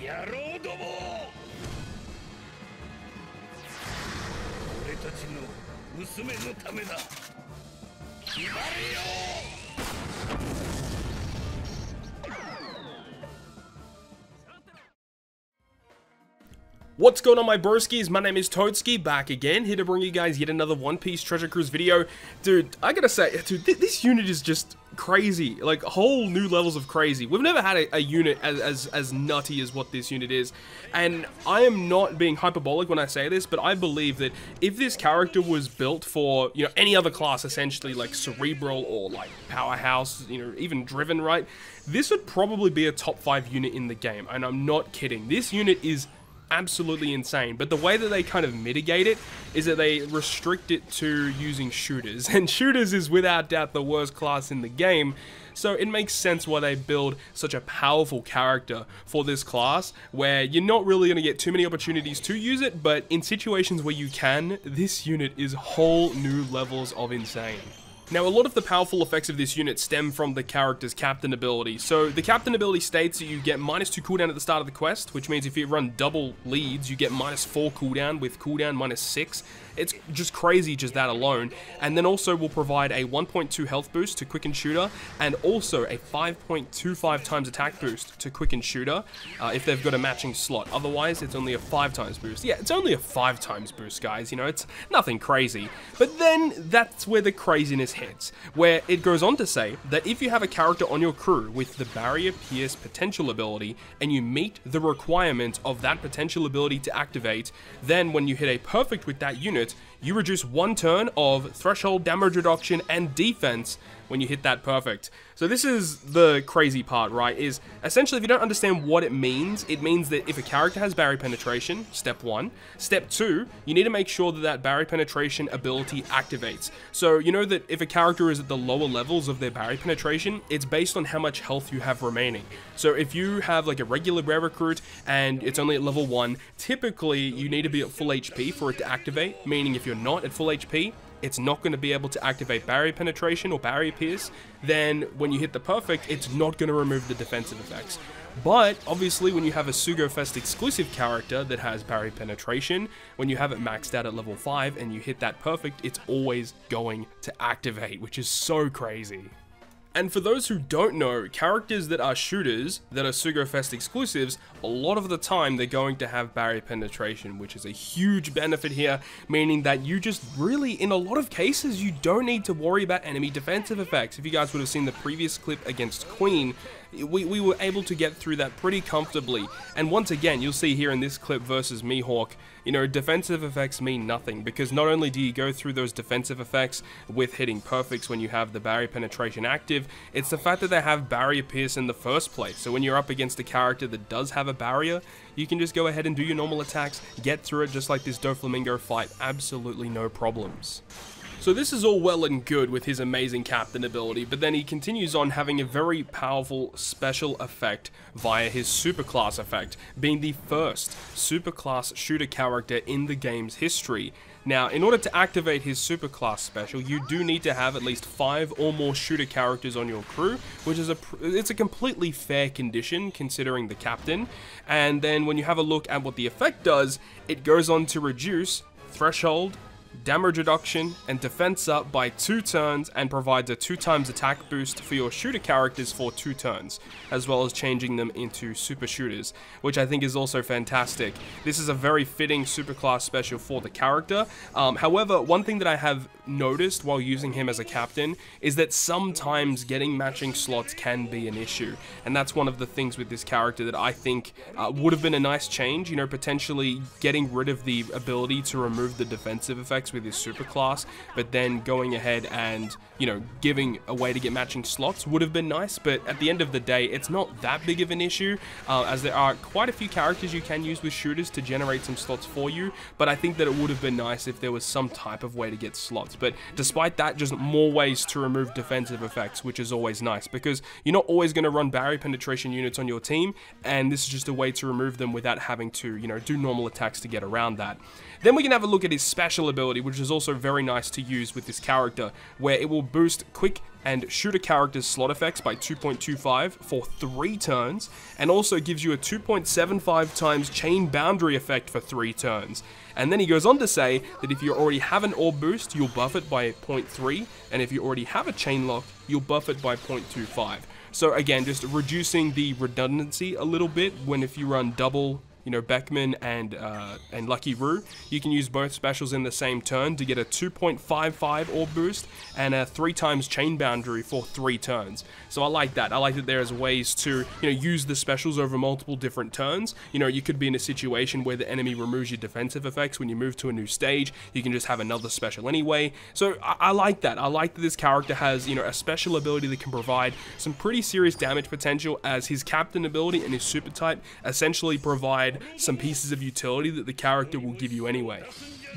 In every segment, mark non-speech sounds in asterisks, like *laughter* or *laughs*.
野郎ども！俺たちの娘のためだ。決まれよ！What's going on my broskies? My name is Toadskii, back again, here to bring you guys yet another One Piece Treasure Cruise video. Dude, I gotta say, dude, th this unit is just crazy, like whole new levels of crazy. We've never had a, a unit as, as, as nutty as what this unit is, and I am not being hyperbolic when I say this, but I believe that if this character was built for, you know, any other class, essentially, like Cerebral or like Powerhouse, you know, even Driven, right? This would probably be a top 5 unit in the game, and I'm not kidding. This unit is absolutely insane. But the way that they kind of mitigate it is that they restrict it to using shooters. *laughs* And shooters is without doubt the worst class in the game. So it makes sense why they build such a powerful character for this class, where you're not really going to get too many opportunities to use it, but in situations where you can, this unit is whole new levels of insane. Now, a lot of the powerful effects of this unit stem from the character's captain ability. So, the captain ability states that you get minus 2 cooldown at the start of the quest, which means if you run double leads, you get minus 4 cooldown with cooldown minus 6. It's just crazy just that alone. And then also will provide a 1.2 health boost to Quick and Shooter, and also a 5.25 times attack boost to Quick and Shooter uh, if they've got a matching slot. Otherwise, it's only a 5 times boost. Yeah, it's only a 5 times boost, guys. You know, it's nothing crazy. But then, that's where the craziness hits, where it goes on to say that if you have a character on your crew with the Barrier Pierce potential ability, and you meet the requirement of that potential ability to activate, then when you hit a perfect with that unit, it you reduce one turn of threshold damage reduction and defense when you hit that perfect. So this is the crazy part, right, is essentially if you don't understand what it means, it means that if a character has barrier penetration, step one, step two, you need to make sure that that barrier penetration ability activates. So you know that if a character is at the lower levels of their barrier penetration, it's based on how much health you have remaining. So if you have like a regular rare recruit and it's only at level one, typically you need to be at full HP for it to activate, meaning if you're not at full HP, it's not going to be able to activate barrier penetration or barrier pierce, then when you hit the perfect, it's not going to remove the defensive effects. But obviously, when you have a Sugofest exclusive character that has barrier penetration, when you have it maxed out at level 5 and you hit that perfect, it's always going to activate, which is so crazy. And for those who don't know, characters that are shooters, that are Sugofest exclusives, a lot of the time they're going to have barrier penetration, which is a huge benefit here, meaning that you just really, in a lot of cases, you don't need to worry about enemy defensive effects. If you guys would have seen the previous clip against Queen, we, we were able to get through that pretty comfortably. And once again, you'll see here in this clip versus Mihawk, you know, defensive effects mean nothing because not only do you go through those defensive effects with hitting perfects when you have the barrier penetration active, it's the fact that they have barrier pierce in the first place. So when you're up against a character that does have a barrier, you can just go ahead and do your normal attacks, get through it just like this Doflamingo fight, absolutely no problems. So this is all well and good with his amazing captain ability, but then he continues on having a very powerful special effect via his superclass effect, being the first superclass shooter character in the game's history. Now, in order to activate his superclass special, you do need to have at least five or more shooter characters on your crew, which is a it's a completely fair condition considering the captain. And then when you have a look at what the effect does, it goes on to reduce threshold, damage reduction, and defense up by 2 turns and provides a 2 times attack boost for your shooter characters for 2 turns, as well as changing them into super shooters, which I think is also fantastic. This is a very fitting superclass special for the character. Um, however, one thing that I have noticed while using him as a captain is that sometimes getting matching slots can be an issue, and that's one of the things with this character that I think uh, would have been a nice change, you know, potentially getting rid of the ability to remove the defensive effects with his super class, but then going ahead and, you know, giving a way to get matching slots would have been nice, but at the end of the day, it's not that big of an issue, uh, as there are quite a few characters you can use with shooters to generate some slots for you, but I think that it would have been nice if there was some type of way to get slots, but despite that, just more ways to remove defensive effects, which is always nice, because you're not always going to run barrier penetration units on your team, and this is just a way to remove them without having to, you know, do normal attacks to get around that. Then we can have a look at his special ability, which is also very nice to use with this character, where it will boost quick and shooter characters slot effects by 2.25 for 3 turns, and also gives you a 2.75 times chain boundary effect for 3 turns. And then he goes on to say that if you already have an orb boost, you'll buff it by 0.3, and if you already have a chain lock, you'll buff it by 0.25. So again, just reducing the redundancy a little bit when if you run double you know, Beckman and uh, and Lucky Roux. You can use both specials in the same turn to get a 2.55 orb boost and a 3 times chain boundary for 3 turns. So I like that. I like that there's ways to, you know, use the specials over multiple different turns. You know, you could be in a situation where the enemy removes your defensive effects when you move to a new stage. You can just have another special anyway. So I, I like that. I like that this character has, you know, a special ability that can provide some pretty serious damage potential as his captain ability and his super type essentially provide some pieces of utility that the character will give you anyway.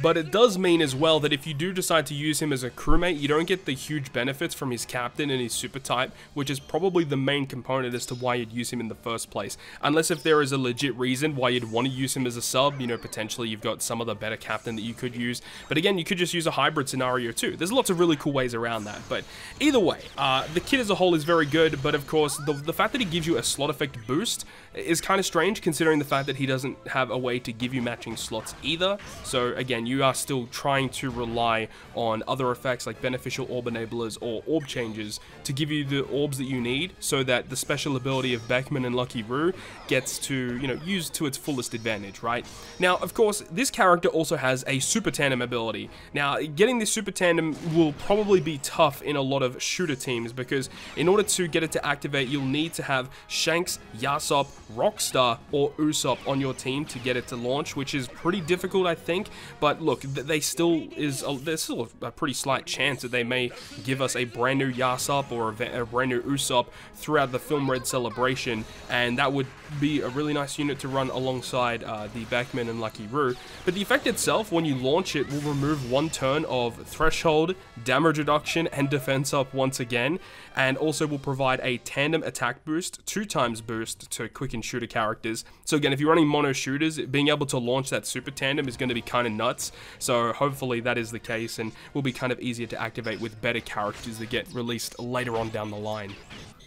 But it does mean as well that if you do decide to use him as a crewmate, you don't get the huge benefits from his captain and his super type, which is probably the main component as to why you'd use him in the first place. Unless if there is a legit reason why you'd want to use him as a sub, you know, potentially you've got some other better captain that you could use. But again, you could just use a hybrid scenario too. There's lots of really cool ways around that. But either way, uh, the kit as a whole is very good, but of course, the, the fact that he gives you a slot effect boost is kind of strange considering the fact that he doesn't have a way to give you matching slots either. So again, you are still trying to rely on other effects like beneficial orb enablers or orb changes to give you the orbs that you need so that the special ability of Beckman and Lucky Roux gets to, you know, used to its fullest advantage, right? Now, of course, this character also has a super tandem ability. Now, getting this super tandem will probably be tough in a lot of shooter teams because in order to get it to activate, you'll need to have Shanks, Yasopp, Rockstar, or Usopp on your team to get it to launch, which is pretty difficult, I think. But look, they still is a, there's still a, pretty slight chance that they may give us a brand new Yasopp or a, a brand new Usopp throughout the Film Red celebration, and that would be a really nice unit to run alongside uh, the Beckman and Lucky Roux. But the effect itself, when you launch it, will remove one turn of Threshold, damage reduction, and defense up once again, and also will provide a tandem attack boost, two times boost to quick and shooter characters. So again, if you're running mono shooters, being able to launch that super tandem is going to be kind of nuts. So hopefully that is the case and will be kind of easier to activate with better characters that get released later on down the line.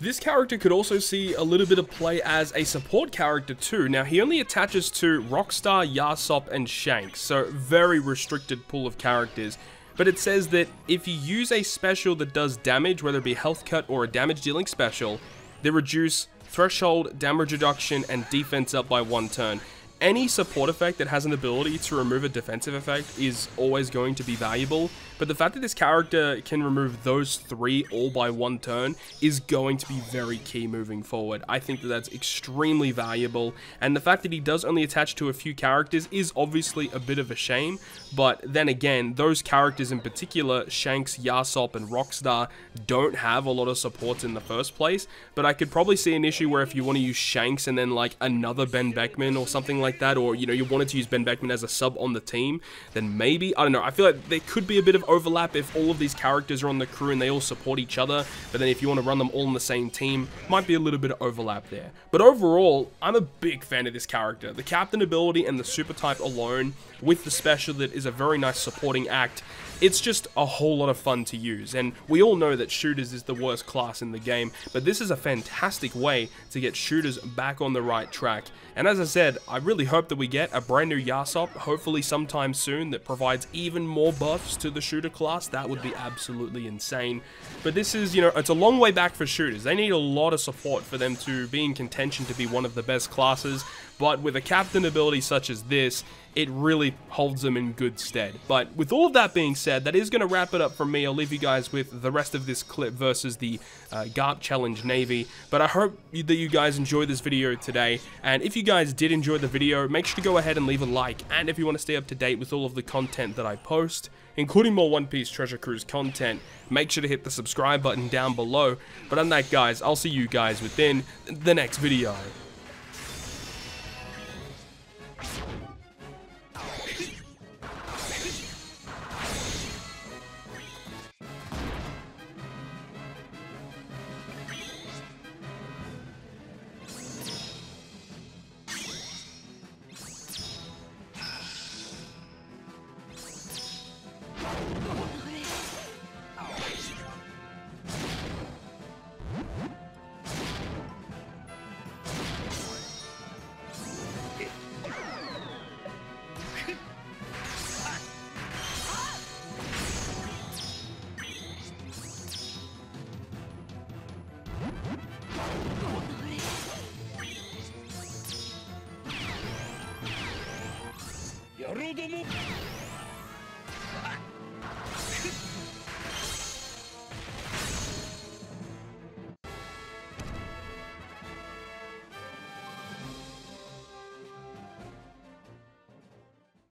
This character could also see a little bit of play as a support character too. Now, he only attaches to Rockstar, Yasopp, and Shanks, so very restricted pool of characters. But it says that if you use a special that does damage, whether it be health cut or a damage dealing special, they reduce threshold, damage reduction, and defense up by one turn any support effect that has an ability to remove a defensive effect is always going to be valuable, but the fact that this character can remove those three all by one turn is going to be very key moving forward. I think that that's extremely valuable, and the fact that he does only attach to a few characters is obviously a bit of a shame, but then again, those characters in particular, Shanks, Yasopp, and Rockstar, don't have a lot of supports in the first place, but I could probably see an issue where if you want to use Shanks and then like another Ben Beckman or something like that, or you know, you wanted to use Ben Beckman as a sub on the team, then maybe, I don't know, I feel like there could be a bit of overlap if all of these characters are on the crew and they all support each other, but then if you want to run them all on the same team, might be a little bit of overlap there. But overall, I'm a big fan of this character. The captain ability and the super type alone, with the special that is a very nice supporting act, it's just a whole lot of fun to use, and we all know that shooters is the worst class in the game, but this is a fantastic way to get shooters back on the right track. And as I said, I really hope that we get a brand new Yasopp, hopefully sometime soon, that provides even more buffs to the shooter class. That would be absolutely insane. But this is, you know, it's a long way back for shooters. They need a lot of support for them to be in contention to be one of the best classes, but with a captain ability such as this, it really holds them in good stead. But with all of that being said, that is going to wrap it up from me. I'll leave you guys with the rest of this clip versus the uh, Garp Challenge Navy. But I hope that you guys enjoyed this video today. And if you guys did enjoy the video, make sure to go ahead and leave a like. And if you want to stay up to date with all of the content that I post, including more One Piece Treasure Cruise content, make sure to hit the subscribe button down below. But on that, guys, I'll see you guys within the next video. Рудому...